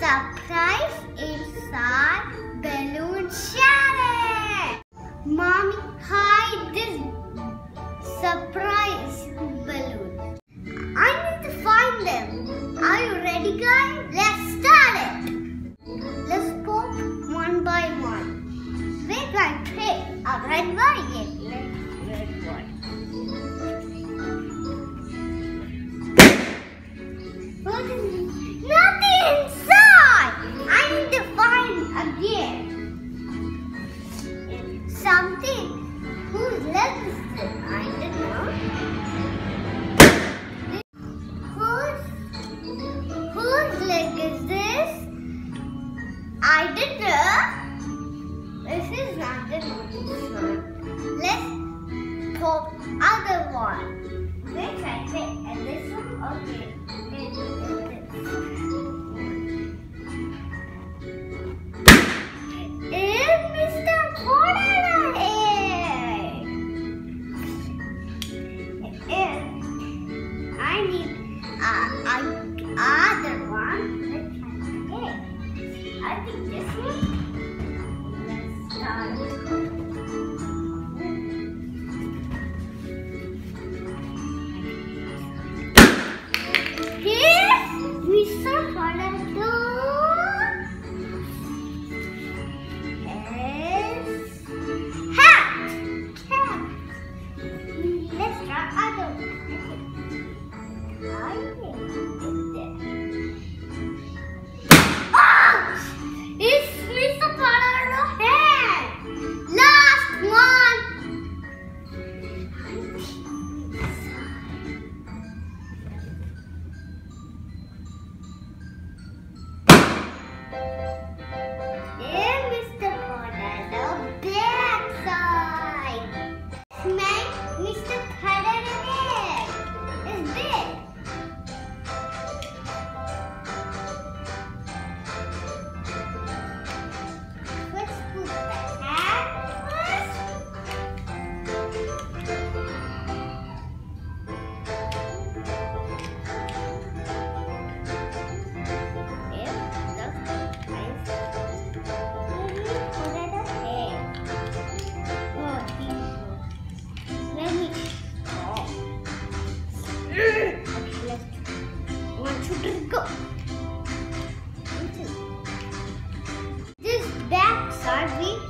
surprise inside balloon shell. Ready? Yes, me? Let's start coragem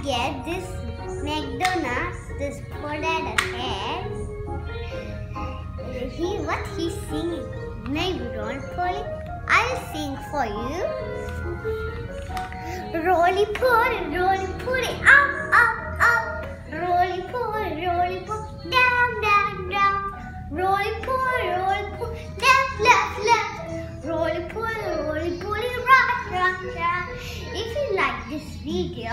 Get this McDonald's, this potato head. He, what he's singing? Maybe Ron Polly. I'll sing for you. Rolly poly, rolly poly, up, up, up. Rolly poly, rolly poly, down, down, down. Rolly poly, rolly poly, left, left, left. Rolly poly, rolly poly, right, right, right. If you like this video,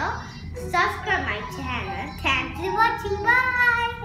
subscribe my channel. Thanks for watching. Bye.